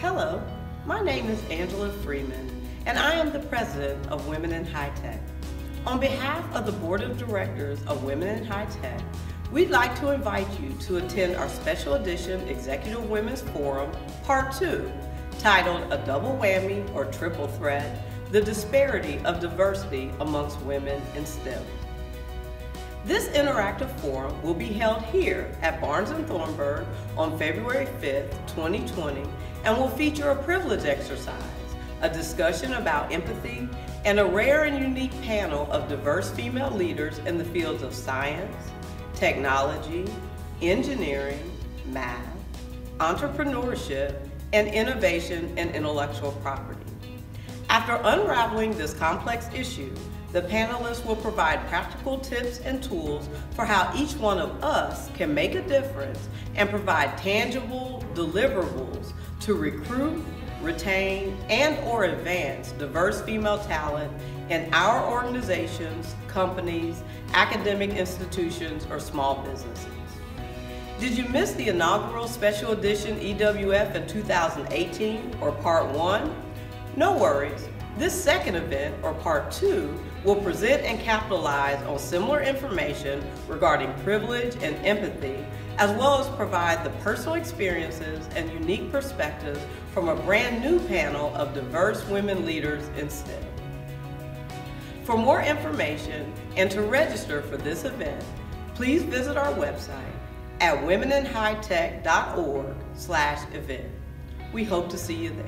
Hello, my name is Angela Freeman, and I am the president of Women in Hi Tech. On behalf of the Board of Directors of Women in Hi Tech, we'd like to invite you to attend our special edition Executive Women's Forum, Part 2, titled A Double Whammy or Triple Threat, The Disparity of Diversity Amongst Women in STEM. This interactive forum will be held here at Barnes & Thornburg on February 5th, 2020, and will feature a privilege exercise, a discussion about empathy, and a rare and unique panel of diverse female leaders in the fields of science, technology, engineering, math, entrepreneurship, and innovation and intellectual property. After unraveling this complex issue, the panelists will provide practical tips and tools for how each one of us can make a difference and provide tangible deliverables to recruit, retain, and or advance diverse female talent in our organizations, companies, academic institutions, or small businesses. Did you miss the inaugural special edition EWF in 2018 or part one? No worries. This second event, or part two, will present and capitalize on similar information regarding privilege and empathy, as well as provide the personal experiences and unique perspectives from a brand new panel of diverse women leaders in STEM. For more information and to register for this event, please visit our website at womeninhightech.org slash event. We hope to see you there.